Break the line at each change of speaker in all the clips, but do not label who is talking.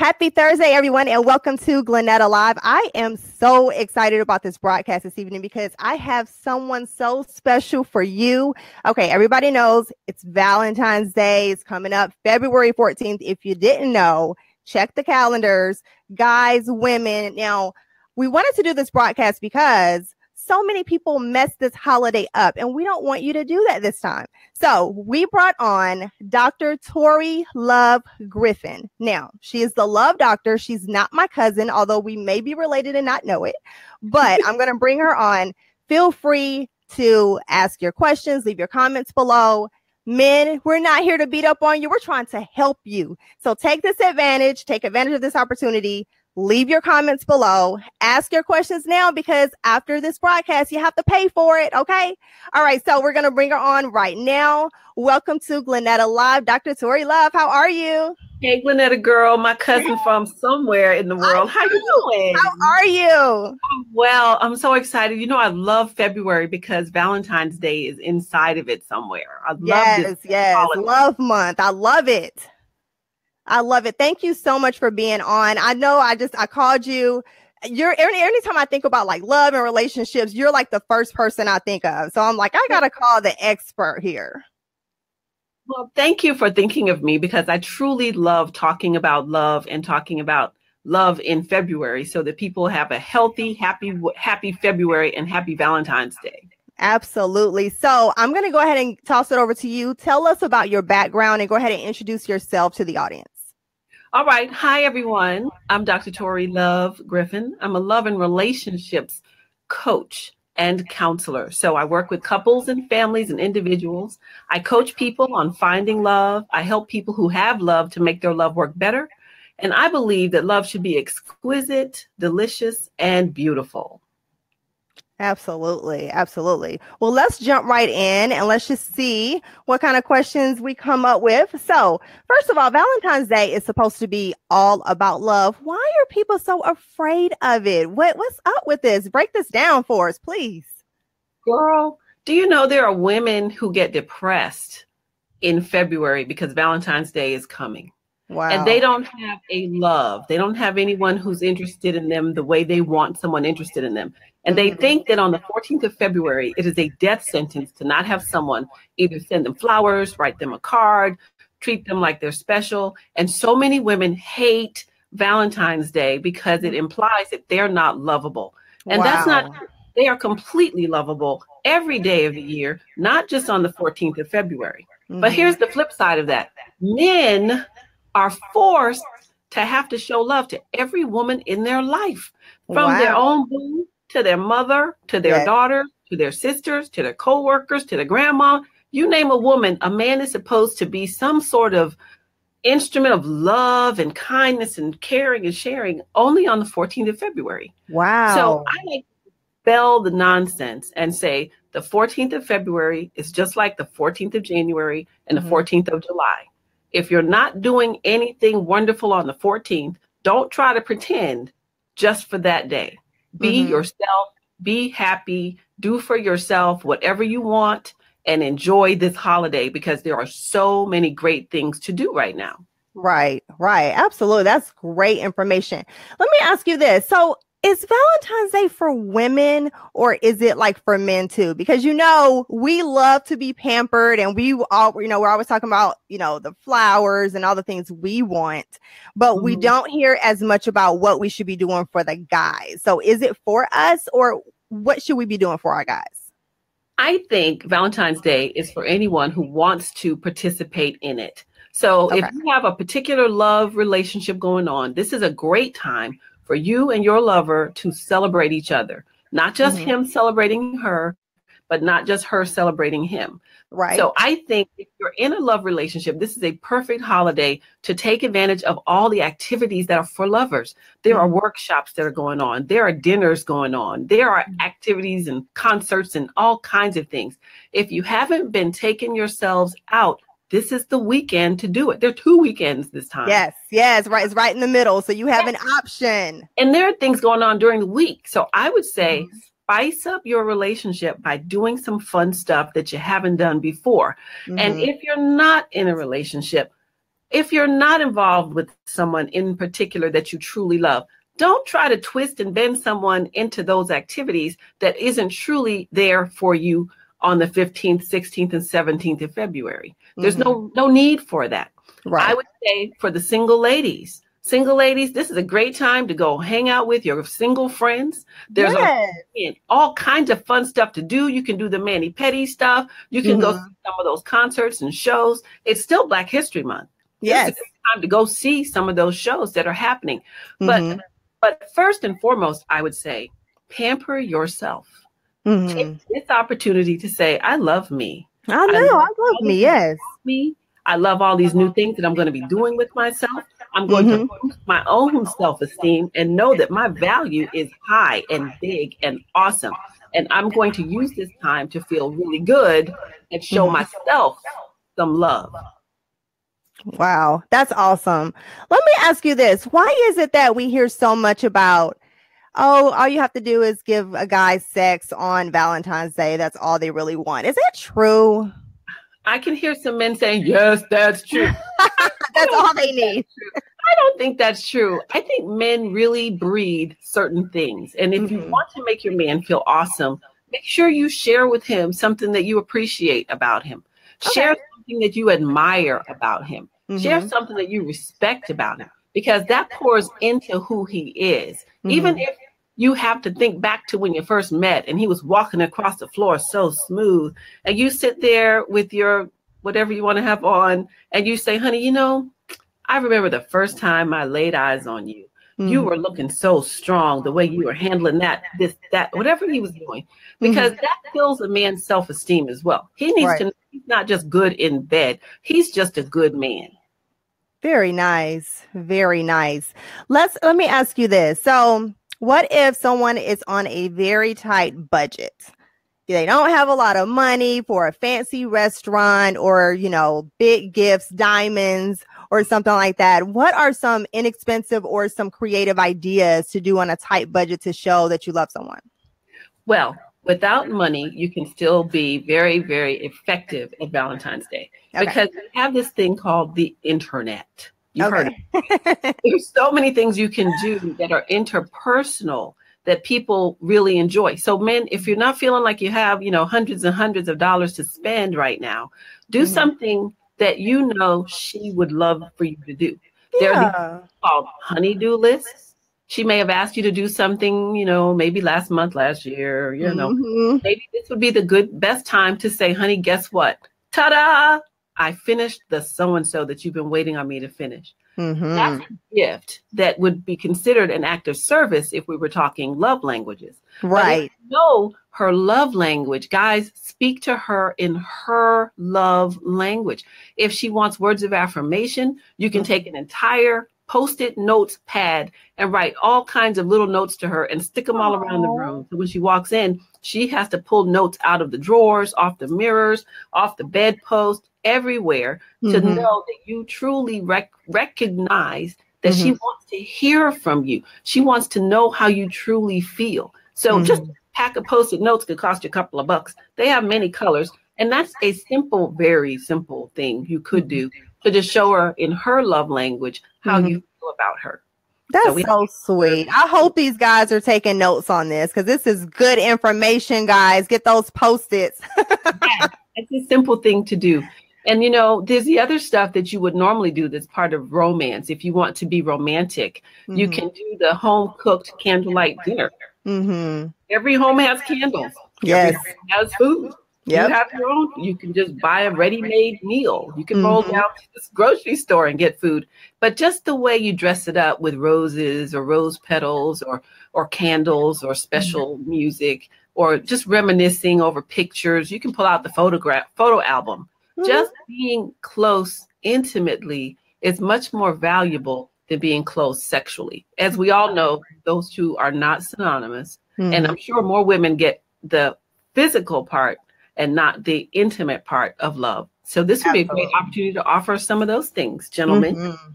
Happy Thursday, everyone, and welcome to GlenNeta Live. I am so excited about this broadcast this evening because I have someone so special for you. Okay, everybody knows it's Valentine's Day. It's coming up February 14th. If you didn't know, check the calendars, guys, women. Now, we wanted to do this broadcast because so many people mess this holiday up, and we don't want you to do that this time. So we brought on Dr. Torri Love Griffin. Now, she is the love doctor. She's not my cousin, although we may be related and not know it, but I'm going to bring her on. Feel free to ask your questions, leave your comments below. Men, we're not here to beat up on you. We're trying to help you. So take this advantage, take advantage of this opportunity leave your comments below. Ask your questions now because after this broadcast, you have to pay for it. Okay. All right. So we're going to bring her on right now. Welcome to GlenNeta Live. Dr. Torri Love, how are you?
Hey, GlenNeta girl, my cousin from somewhere in the world. How you doing?
How are you?
well, I'm so excited. You know, I love February because Valentine's Day is inside of it somewhere. I love
yes,
this.
Yes, holiday. love month. I love it. I love it. Thank you so much for being on. I know I just I called you. You're any anytime I think about like love and relationships, you're like the first person I think of. So I'm like, I gotta call the expert here.
Well, thank you for thinking of me because I truly love talking about love and talking about love in February so that people have a healthy, happy, happy February and happy Valentine's Day.
Absolutely. So I'm going to go ahead and toss it over to you. Tell us about your background and go ahead and introduce yourself to the audience.
All right. Hi, everyone. I'm Dr. Torri Love Griffin. I'm a love and relationships coach and counselor. So I work with couples and families and individuals. I coach people on finding love. I help people who have love to make their love work better. And I believe that love should be exquisite, delicious, and beautiful.
Absolutely. Absolutely. Well, let's jump right in and let's just see what kind of questions we come up with. So, first of all, Valentine's Day is supposed to be all about love. Why are people so afraid of it? What what's up with this? Break this down for us, please.
Girl, do you know there are women who get depressed in February because Valentine's Day is coming? Wow. And they don't have a love. They don't have anyone who's interested in them the way they want someone interested in them. And they mm-hmm. think that on the 14th of February, it is a death sentence to not have someone either send them flowers, write them a card, treat them like they're special. And so many women hate Valentine's Day because it implies that they're not lovable. And wow. that's not They are completely lovable every day of the year, not just on the 14th of February. Mm-hmm. But here's the flip side of that men are forced to have to show love to every woman in their life, from wow. their own boo to their mother, to their yes. daughter, to their sisters, to their co-workers, to their grandma. You name a woman, a man is supposed to be some sort of instrument of love and kindness and caring and sharing only on the 14th of February.
Wow.
So I like spell the nonsense and say the 14th of February is just like the 14th of January and the mm-hmm. 14th of July. If you're not doing anything wonderful on the 14th, don't try to pretend just for that day. Be mm-hmm. yourself, be happy, do for yourself whatever you want, and enjoy this holiday because there are so many great things to do right now.
Right, right. Absolutely. That's great information. Let me ask you this. So, is Valentine's Day for women or is it like for men too? Because you know, we love to be pampered and we all, you know, we're always talking about, you know, the flowers and all the things we want, but mm-hmm. we don't hear as much about what we should be doing for the guys. So is it for us or what should we be doing for our guys?
I think Valentine's Day is for anyone who wants to participate in it. So okay. if you have a particular love relationship going on, this is a great time for you and your lover to celebrate each other, not just mm-hmm. him celebrating her, but not just her celebrating him.
Right.
So I think if you're in a love relationship, this is a perfect holiday to take advantage of all the activities that are for lovers. There mm-hmm. are workshops that are going on, there are dinners going on, there are mm-hmm. activities and concerts and all kinds of things. If you haven't been taking yourselves out this is the weekend to do it. There are two weekends this time.
Yes, yes, right. It's right in the middle. So you have an option.
And there are things going on during the week. So I would say mm-hmm. spice up your relationship by doing some fun stuff that you haven't done before. Mm-hmm. And if you're not in a relationship, if you're not involved with someone in particular that you truly love, don't try to twist and bend someone into those activities that isn't truly there for you on the 15th, 16th, and 17th of February. There's mm-hmm. no no need for that. Right. I would say for the single ladies, single ladies, this is a great time to go hang out with your single friends. There's yes. a, all kinds of fun stuff to do. You can do the mani pedi stuff. You can mm-hmm. go some of those concerts and shows. It's still Black History Month.
Yes,
time to go see some of those shows that are happening. Mm-hmm. But but first and foremost, I would say pamper yourself. Mm-hmm. Take this opportunity to say, "I love me."
I know. I love, I love me. Yes,
me. I love all these new things that I'm going to be doing with myself. I'm going mm-hmm. to boost my own self esteem and know that my value is high and big and awesome. And I'm going to use this time to feel really good and show mm-hmm. myself some love.
Wow, that's awesome. Let me ask you this. Why is it that we hear so much about, oh, all you have to do is give a guy sex on Valentine's Day? That's all they really want. Is that true?
I can hear some men saying, yes, that's true.
that's all they need.
I don't think that's true. I think men really breed certain things. And if mm-hmm. you want to make your man feel awesome, make sure you share with him something that you appreciate about him. Okay. Share something that you admire about him. Mm-hmm. Share something that you respect about him because that pours into who he is. Mm-hmm. Even if you have to think back to when you first met and he was walking across the floor so smooth, and you sit there with your whatever you want to have on, and you say, honey, you know, I remember the first time I laid eyes on you. Mm-hmm. You were looking so strong, the way you were handling that, this, that, whatever he was doing, because mm-hmm. that kills a man's self esteem as well. He needs right. to know he's not just good in bed, he's just a good man.
Very nice. Very nice. Let's let me ask you this. So, what if someone is on a very tight budget? They don't have a lot of money for a fancy restaurant or, you know, big gifts, diamonds or something like that. What are some inexpensive or some creative ideas to do on a tight budget to show that you love someone?
Well, without money, you can still be very, very effective at Valentine's Day okay. because we have this thing called the internet. You've okay. heard it. There's so many things you can do that are interpersonal that people really enjoy. So men, if you're not feeling like you have, you know, hundreds and hundreds of dollars to spend right now, do mm-hmm. something that you know she would love for you to do. Yeah. They're called honeydew lists she may have asked you to do something, you know, maybe last month, last year, you know, mm-hmm. maybe this would be the good, best time to say, honey, guess what? Ta da! I finished the so and so that you've been waiting on me to finish. Mm-hmm. That's a gift that would be considered an act of service if we were talking love languages.
Right.
know her love language. Guys, speak to her in her love language. If she wants words of affirmation, you can mm-hmm. take an entire post-it notes pad and write all kinds of little notes to her and stick them all around the room. So when she walks in, she has to pull notes out of the drawers, off the mirrors, off the bedpost, everywhere mm-hmm. to know that you truly rec- recognize that mm-hmm. she wants to hear from you. She wants to know how you truly feel. So mm-hmm. just pack of post-it notes could cost you a couple of bucks. They have many colors. And that's a simple, very simple thing you could mm-hmm. do to just show her in her love language how mm-hmm. you feel about her.
That's so, so sweet. I hope these guys are taking notes on this because this is good information, guys. Get those post-its.
yeah, it's a simple thing to do. And you know, there's the other stuff that you would normally do that's part of romance. If you want to be romantic, mm-hmm. you can do the home cooked candlelight dinner. Mm-hmm. Every home has candles.
Yes.
has food. Yep. You have your own. You can just buy a ready-made meal. You can mm-hmm. roll down to this grocery store and get food. But just the way you dress it up with roses or rose petals or or candles or special mm-hmm. music or just reminiscing over pictures, you can pull out the photograph photo album. Mm-hmm. Just being close intimately is much more valuable than being close sexually. As we all know, those two are not synonymous. And mm-hmm. I'm sure more women get the physical part and not the intimate part of love. So this would Absolutely. be a great opportunity to offer some of those things, gentlemen. Mm-hmm.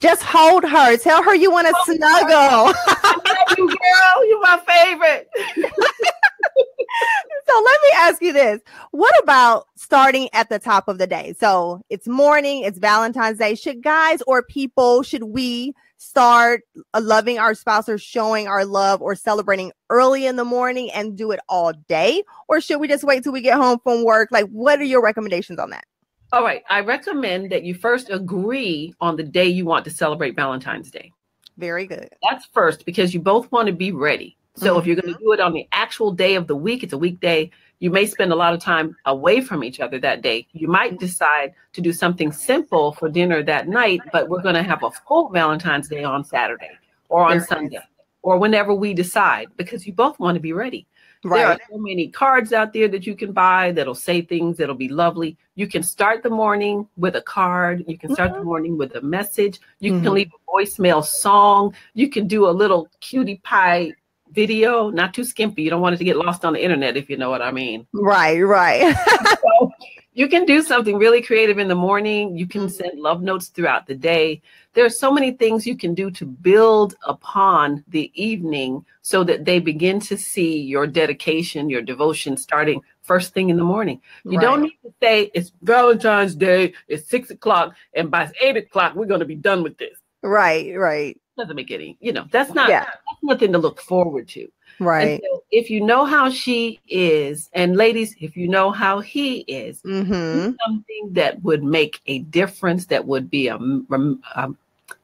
Just hold her. Tell her you want to snuggle.
I love you, girl. You're my favorite.
So let me ask you this. What about starting at the top of the day? So it's morning, it's Valentine's Day. Should guys or people, should we start loving our spouse or showing our love or celebrating early in the morning and do it all day? Or should we just wait till we get home from work? Like, what are your recommendations on that?
All right. I recommend that you first agree on the day you want to celebrate Valentine's Day.
Very good.
That's first because you both want to be ready. So mm-hmm. if you're going to mm-hmm. do it on the actual day of the week, it's a weekday, you may spend a lot of time away from each other that day. You might decide to do something simple for dinner that night, but we're going to have a full Valentine's Day on Saturday or on Sunday or whenever we decide because you both want to be ready. Right. There are so many cards out there that you can buy that'll say things that'll be lovely. You can start the morning with a card. You can start mm-hmm. the morning with a message. You mm-hmm. can leave a voicemail song. You can do a little cutie pie video, not too skimpy. You don't want it to get lost on the internet, if you know what I mean.
Right, right.
so you can do something really creative in the morning. You can send love notes throughout the day. There are so many things you can do to build upon the evening so that they begin to see your dedication, your devotion starting first thing in the morning. You right. don't need to say it's Valentine's Day, it's six o'clock, and by eight o'clock, we're going to be done with this.
Right, right.
Doesn't make any, you know, that's not yeah. that's nothing to look forward to.
Right.
So if you know how she is, and ladies, if you know how he is,
mm-hmm.
something that would make a difference, that would be a, a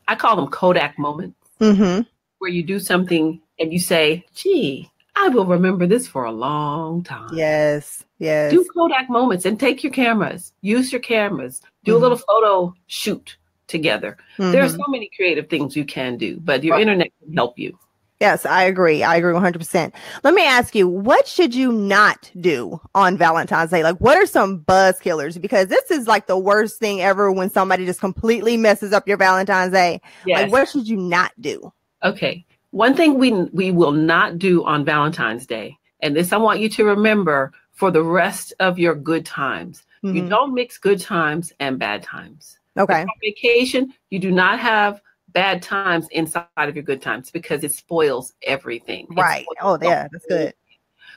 I call them Kodak moments,
mm-hmm.
where you do something and you say, gee, I will remember this for a long time.
Yes. Yes.
Do Kodak moments and take your cameras, use your cameras, do mm-hmm. a little photo shoot together. Mm-hmm. There are mm-hmm. so many creative things you can do, but your internet can help you.
Yes, I agree. I agree 100%. Let me ask you, what should you not do on Valentine's Day? Like, what are some buzz killers? Because this is like the worst thing ever when somebody just completely messes up your Valentine's Day. Yes. Like, what should you not do?
Okay. One thing we we will not do on Valentine's Day, and this I want you to remember for the rest of your good times. Mm-hmm. You don't mix good times and bad times.
Okay.
vacation, you do not have bad times inside of your good times because it spoils everything.
Right. Oh, yeah, that's good.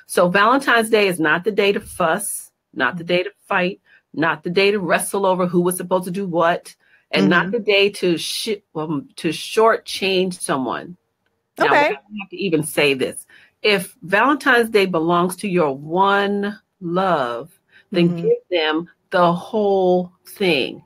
So Valentine's Day is not the day to fuss, not the day to fight, not the day to wrestle over who was supposed to do what, and mm-hmm. not the day to sh- um, to shortchange someone.
Now, okay. I
have to even say this. If Valentine's Day belongs to your one love, then mm-hmm. give them the whole thing.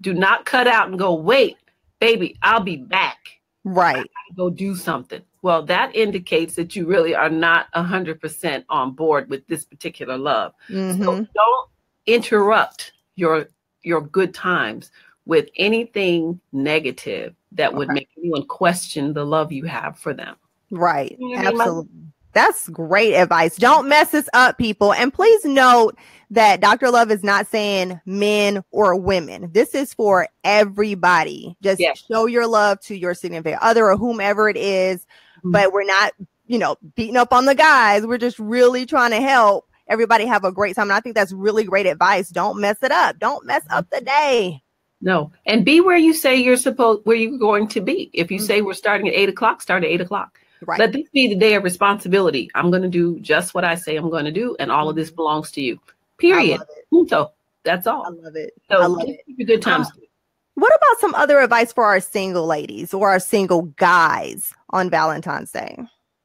Do not cut out and go, wait, baby, I'll be back.
Right.
Go do something. Well, that indicates that you really are not 100% on board with this particular love.
Mm-hmm.
So don't interrupt your your good times with anything negative that would okay. make anyone question the love you have for them.
Right. You know Absolutely. That's great advice. Don't mess this up, people. And please note that Dr. Love is not saying men or women. This is for everybody. Just yes. show your love to your significant other or whomever it is. Mm-hmm. But we're not, you know, beating up on the guys. We're just really trying to help everybody have a great time. And I think that's really great advice. Don't mess it up. Don't mess up the day.
No. And be where you say you're supposed where you're going to be. If you mm-hmm. say we're starting at eight o'clock, start at eight o'clock.
Right.
Let this be the day of responsibility. I'm going to do just what I say I'm going to do, and all of this mm-hmm. belongs to you. Period. So that's all.
I love it.
So
I love it.
good times. Uh,
what about some other advice for our single ladies or our single guys on Valentine's Day?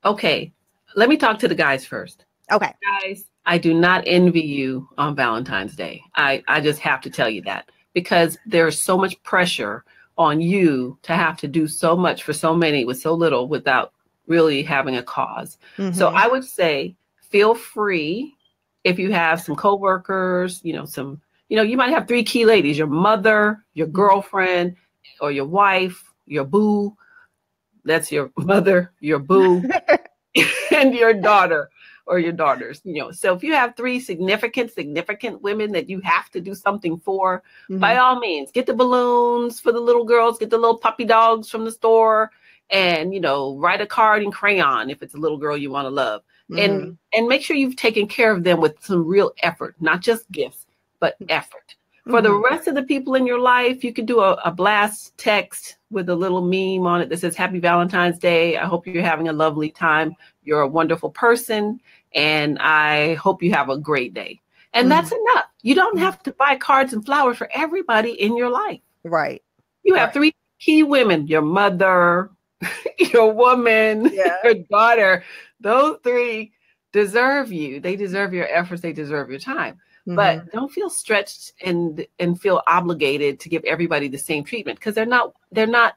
Okay, let me talk to the guys first.
Okay,
guys, I do not envy you on Valentine's Day. I I just have to tell you that because there's so much pressure on you to have to do so much for so many with so little without really having a because mm-hmm. So I would say feel free if you have some coworkers, you know, some, you know, you might have three key ladies, your mother, your mm-hmm. girlfriend, or your wife, your boo. That's your mother, your boo, and your daughter or your daughters, you know. So if you have three significant, significant women that you have to do something for, mm-hmm. by all means, get the balloons for the little girls, get the little puppy dogs from the store, and you know write a card in crayon if it's a little girl you want to love mm-hmm. and and make sure you've taken care of them with some real effort not just gifts but mm-hmm. effort For mm-hmm. the rest of the people in your life, you could do a, a, blast text with a little meme on it that says Happy Valentine's Day. I hope you're having a lovely time. You're a wonderful person. And I hope you have a great day. And mm-hmm. that's enough. You don't have to buy cards and flowers for everybody in your life.
Right.
You have right. three key women your mother, your woman, yeah. your daughter. Those three deserve you. They deserve your efforts, they deserve your time. Mm-hmm. But don't feel stretched and and feel obligated to give everybody the same treatment because they're not they're not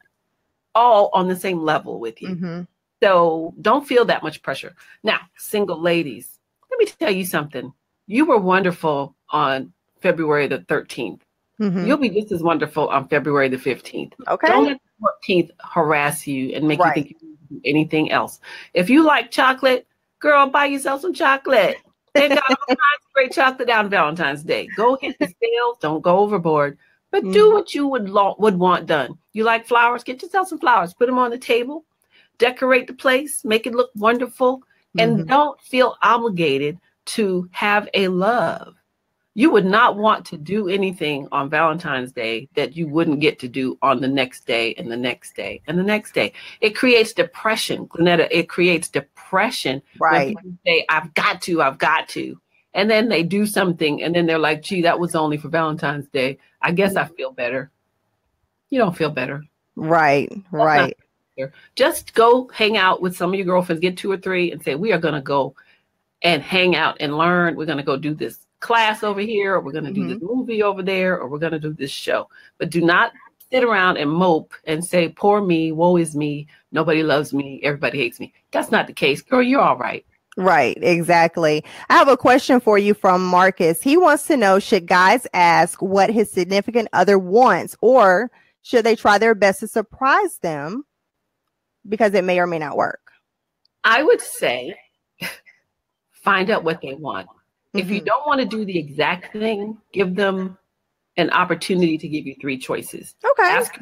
all on the same level with you. Mm-hmm. So don't feel that much pressure. Now, single ladies, let me tell you something. You were wonderful on February the 13th. Mm-hmm. You'll be just as wonderful on February the 15th.
Okay.
Don't let the 14th harass you and make right. you think you can do anything else. If you like chocolate, girl, buy yourself some chocolate. They got all kinds of great chocolate on Valentine's Day. Go hit the sales. Don't go overboard, but mm-hmm. do what you would lo- would want done. You like flowers? Get yourself some flowers. Put them on the table. Decorate the place. Make it look wonderful. And mm-hmm. don't feel obligated to have a love. You would not want to do anything on Valentine's Day that you wouldn't get to do on the next day and the next day and the next day. It creates depression, GlenNeta. It creates depression.
Right.
say, I've got to, I've got to. And then they do something and then they're like, gee, that was only for Valentine's Day. I guess I feel better. You don't feel better.
Right, That's right.
Just go hang out with some of your girlfriends, get two or three, and say, We are going to go and hang out and learn. We're going to go do this class over here, or we're going to do mm-hmm. this movie over there, or we're going to do this show. But do not sit around and mope and say, poor me, woe is me, nobody loves me, everybody hates me. That's not the case. Girl, you're all right.
Right, exactly. I have a question for you from Marcus. He wants to know should guys ask what his significant other wants, or should they try their best to surprise them because it may or may not work?
I would say find out what they want. Mm-hmm. If you mm-hmm. don't want to do the exact thing, give them an opportunity to give you three choices.
Okay.
Ask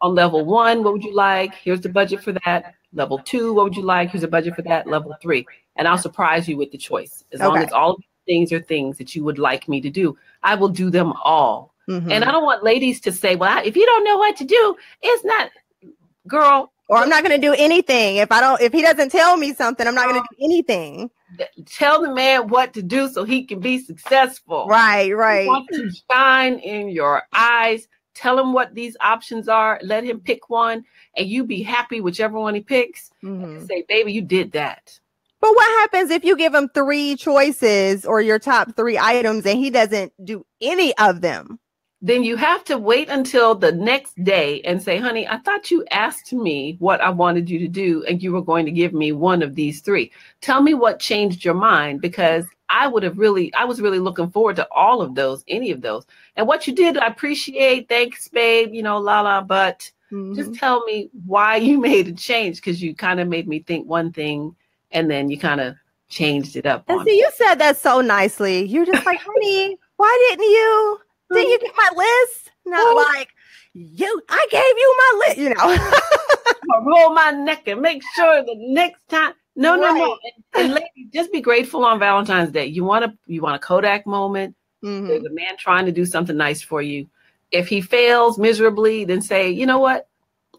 on level one, what would you like? Here's the budget for that. Level two, what would you like? Here's a budget for that. Level three. And I'll surprise you with the choice. As okay. long as all things are things that you would like me to do, I will do them all. Mm-hmm. And I don't want ladies to say, well, if you don't know what to do, it's not, girl.
Or I'm not going to do anything. If I don't, if he doesn't tell me something, I'm not going to do anything
tell the man what to do so he can be successful.
Right, right.
want to shine in your eyes. Tell him what these options are. Let him pick one, and you be happy whichever one he picks. Mm-hmm. Say, baby, you did that.
But what happens if you give him three choices or your top three items and he doesn't do any of them?
Then you have to wait until the next day and say, honey, I thought you asked me what I wanted you to do, and you were going to give me one of these three. Tell me what changed your mind because I would have really, I was really looking forward to all of those, any of those. And what you did, I appreciate. Thanks, babe. You know, la la, but mm-hmm. just tell me why you made a change because you kind of made me think one thing and then you kind of changed it up.
And see, me. you said that so nicely. You're just like, honey, why didn't you? Did you get my list? Not like you. I gave you my list. You know,
roll my neck and make sure the next time. No, right. no, no. And, and ladies, just be grateful on Valentine's Day. You want to, you want a Kodak moment. Mm-hmm. There's a man trying to do something nice for you. If he fails miserably, then say, you know what?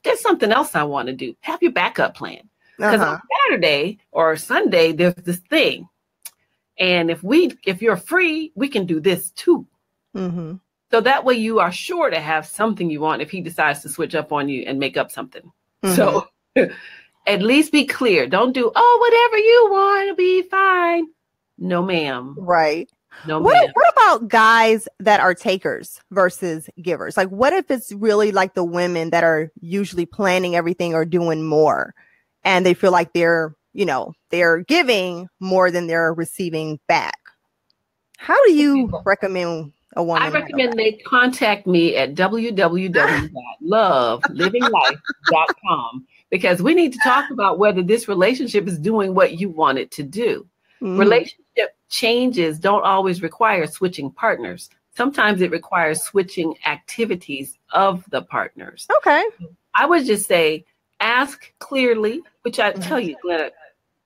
There's something else I want to do. Have your backup plan. Because uh-huh. on Saturday or Sunday, there's this thing. And if we, if you're free, we can do this too. Mm-hmm. So that way you are sure to have something you want if he decides to switch up on you and make up something. Mm-hmm. So at least be clear. Don't do, oh, whatever you want to be fine. No, ma'am.
Right. No, what, ma'am. what about guys that are takers versus givers? Like, what if it's really like the women that are usually planning everything or doing more and they feel like they're, you know, they're giving more than they're receiving back? How do you recommend a woman.
I recommend they contact me at www.loveliving.life.com because we need to talk about whether this relationship is doing what you want it to do. Mm-hmm. Relationship changes don't always require switching partners. Sometimes it requires switching activities of the partners.
Okay.
I would just say ask clearly, which I tell you, Glenn,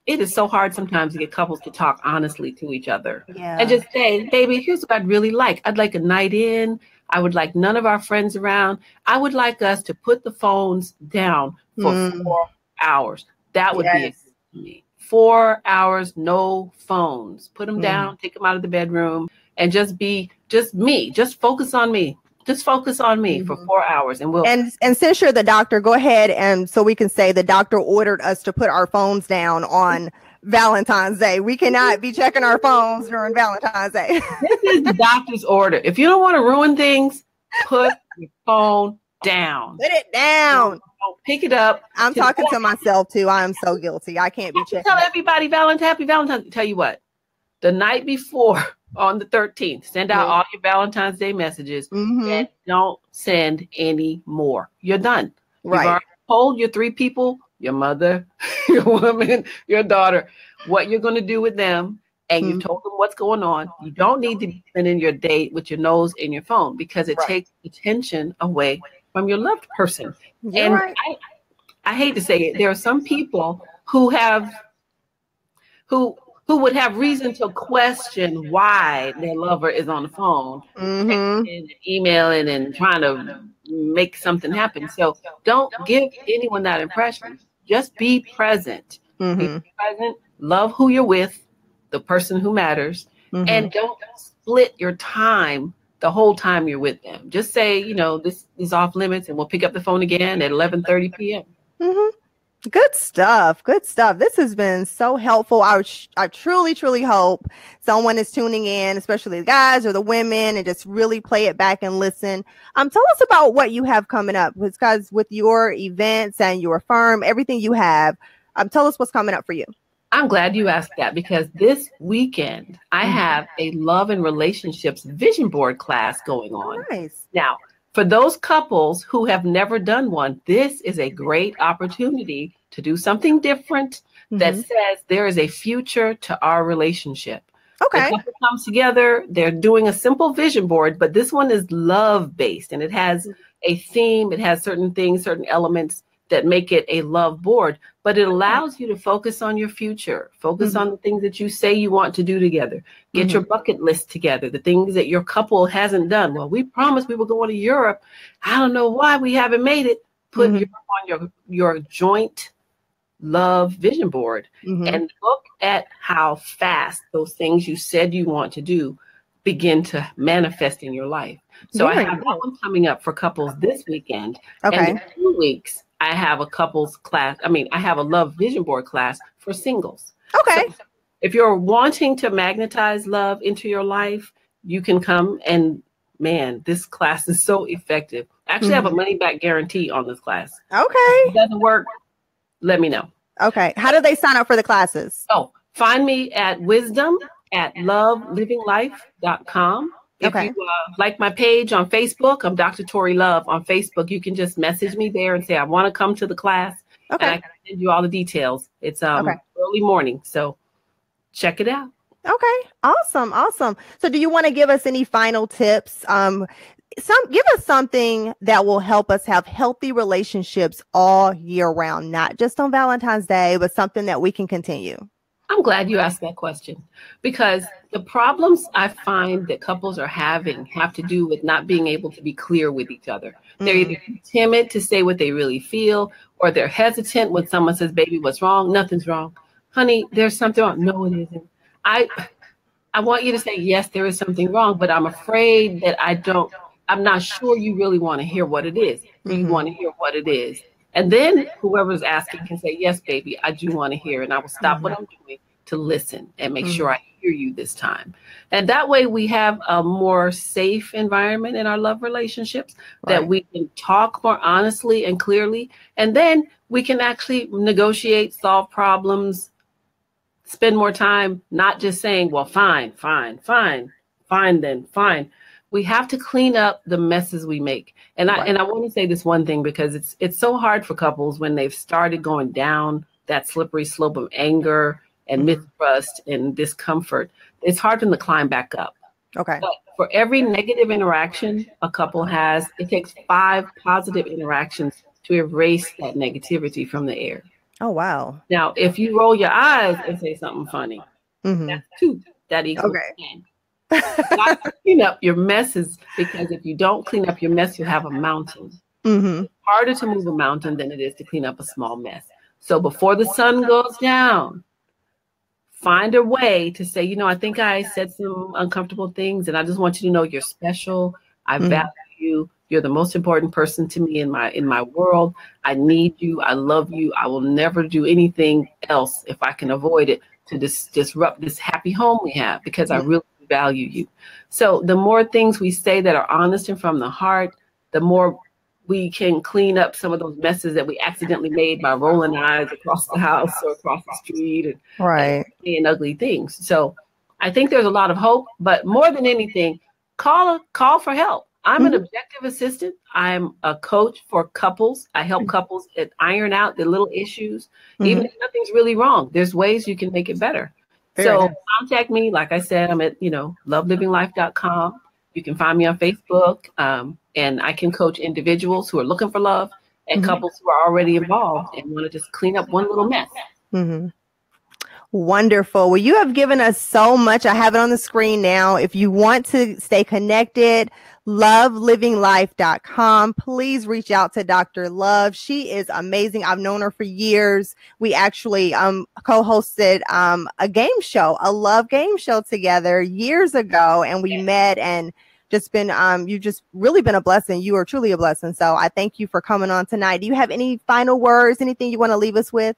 it is so hard sometimes to get couples to talk honestly to each other
yeah.
and just say, baby, here's what I'd really like. I'd like a night in. I would like none of our friends around. I would like us to put the phones down for mm. four hours. That would yes. be me. Four hours, no phones. Put them mm. down, take them out of the bedroom, and just be just me. Just focus on me. Just focus on me mm-hmm. for four hours, and we'll.
And and since you're the doctor, go ahead and so we can say the doctor ordered us to put our phones down on. Valentine's Day. We cannot be checking our phones during Valentine's Day.
this is the doctor's order. If you don't want to ruin things, put your phone down.
Put it down.
Don't pick it up.
I'm talking to myself too. I am so guilty. I can't be checking.
Tell everybody valentine Happy valentine Tell you what, the night before on the 13th, send out all your Valentine's Day messages mm-hmm. and don't send any more. You're done. Right. You've told your three people your mother, your woman, your daughter, what you're going to do with them, and mm-hmm. you've told them what's going on. You don't need to be spending your day with your nose in your phone because it right. takes attention away from your loved person. You're and right. I, I hate to say it, there are some people who have who who would have reason to question why their lover is on the phone, mm-hmm. and emailing and trying to make something happen. So don't give anyone that impression. Just be present. Mm-hmm. Be present. Love who you're with, the person who matters, mm-hmm. and don't split your time the whole time you're with them. Just say, you know, this is off limits, and we'll pick up the phone again at 11:30 p.m.
Mm-hmm. Good stuff. Good stuff. This has been so helpful. I, I truly, truly hope someone is tuning in, especially the guys or the women, and just really play it back and listen. Um, tell us about what you have coming up, because with your events and your firm, everything you have. Um, tell us what's coming up for you.
I'm glad you asked that because this weekend I mm-hmm. have a love and relationships vision board class going on. Nice. Now, for those couples who have never done one, this is a great opportunity to do something different mm-hmm. that says there is a future to our relationship. Okay. The couple comes together, they're doing a simple vision board, but this one is love based and it has a theme, it has certain things, certain elements that make it a love board, but it allows you to focus on your future, focus mm-hmm. on the things that you say you want to do together, get mm-hmm. your bucket list together, the things that your couple hasn't done. Well, we promised we were going to Europe. I don't know why we haven't made it. Put mm-hmm. your, on your your joint love vision board mm-hmm. and look at how fast those things you said you want to do begin to manifest in your life. So I have that one coming up for couples this weekend. Okay. And in two weeks, I have a couples class. I mean, I have a love vision board class for singles.
Okay. So
if you're wanting to magnetize love into your life, you can come and man, this class is so effective. I actually mm-hmm. have a mm-hmm. money back guarantee on this class.
Okay.
If it doesn't work, let me know.
Okay. How do they sign up for the classes?
Oh, find me at wisdom at lovelivinglife.com. If okay. you uh, like my page on Facebook, I'm Dr. Torri Love on Facebook. You can just message me there and say, I want to come to the class. Okay. And I can send you all the details. It's um okay. early morning. So check it out.
Okay. Awesome. Awesome. So do you want to give us any final tips? Um some give us something that will help us have healthy relationships all year round, not just on Valentine's Day, but something that we can continue.
I'm glad you asked that question because the problems I find that couples are having have to do with not being able to be clear with each other. Mm-hmm. They're either timid to say what they really feel, or they're hesitant when someone says, "Baby, what's wrong?" Nothing's wrong, honey. There's something wrong. No, it isn't. I, I want you to say yes, there is something wrong, but I'm afraid that I don't. I'm not sure you really want to hear what it is. Mm-hmm. You want to hear what it is. And then whoever's asking can say, Yes, baby, I do want to hear. And I will stop mm-hmm. what I'm doing to listen and make mm-hmm. sure I hear you this time. And that way we have a more safe environment in our love relationships right. that we can talk more honestly and clearly. And then we can actually negotiate, solve problems, spend more time not just saying, Well, fine, fine, fine, fine, then fine we have to clean up the messes we make. And I and I want to say this one thing because it's it's so hard for couples when they've started going down that slippery slope of anger and mm-hmm. mistrust and discomfort. It's hard for them to climb back up.
Okay.
But for every negative interaction a couple has, it takes five positive interactions to erase that negativity from the air.
Oh wow.
Now, if you roll your eyes and say something funny, mm-hmm. that's two. That equals okay. 10. Clean up your messes because if you don't clean up your mess, you have a mountain. Mm-hmm. Harder to move a mountain than it is to clean up a small mess. So before the sun goes down, find a way to say, you know, I think I said some uncomfortable things, and I just want you to know you're special. I mm-hmm. value you. You're the most important person to me in my in my world. I need you. I love you. I will never do anything else if I can avoid it to dis- disrupt this happy home we have because mm-hmm. I really value you. So the more things we say that are honest and from the heart, the more we can clean up some of those messes that we accidentally made by rolling eyes across the house or across the street and,
right.
and ugly things. So I think there's a lot of hope, but more than anything, call a, call for help. I'm mm-hmm. an objective assistant. I'm a coach for couples. I help mm-hmm. couples iron out the little issues, mm-hmm. even if nothing's really wrong. There's ways you can make it better. So contact me. Like I said, I'm at you know loveliving.life.com. You can find me on Facebook, um, and I can coach individuals who are looking for love and mm-hmm. couples who are already involved and want to just clean up one little mess.
Mm-hmm. Wonderful. Well, you have given us so much. I have it on the screen now. If you want to stay connected, lovelivinglife.com. Please reach out to Dr. Love. She is amazing. I've known her for years. We actually um, co-hosted um, a game show, a love game show together years ago, and we met and just been um you've just really been a blessing. You are truly a blessing. So I thank you for coming on tonight. Do you have any final words, anything you want to leave us with?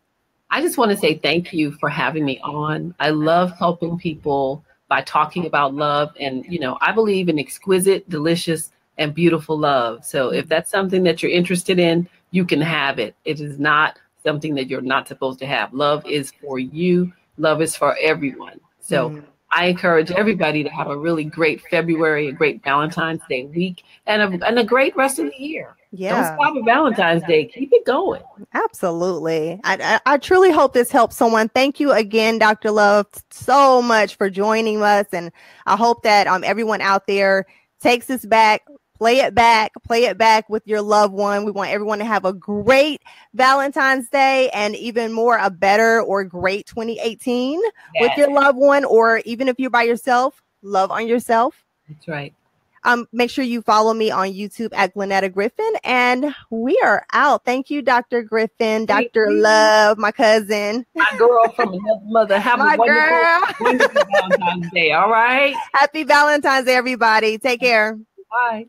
I just want to say thank you for having me on. I love helping people by talking about love. And, you know, I believe in exquisite, delicious, and beautiful love. So if that's something that you're interested in, you can have it. It is not something that you're not supposed to have. Love is for you, love is for everyone. So mm-hmm. I encourage everybody to have a really great February, a great Valentine's Day week, and a, and a great rest of the year. Yeah. Don't stop at Valentine's Day. Keep it going.
Absolutely. I, I, I, truly hope this helps someone. Thank you again, Dr. Love, so much for joining us. And I hope that um everyone out there takes this back, play it back, play it back with your loved one. We want everyone to have a great Valentine's Day and even more a better or great 2018 yes. with your loved one, or even if you're by yourself, love on yourself.
That's right.
Um, make sure you follow me on YouTube at GlenNeta Griffin. And we are out. Thank you, Dr. Griffin, Dr. Love, my cousin.
My girl from another mother. Have my a wonderful, wonderful Valentine's Day. All right.
Happy Valentine's Day, everybody. Take care.
Bye.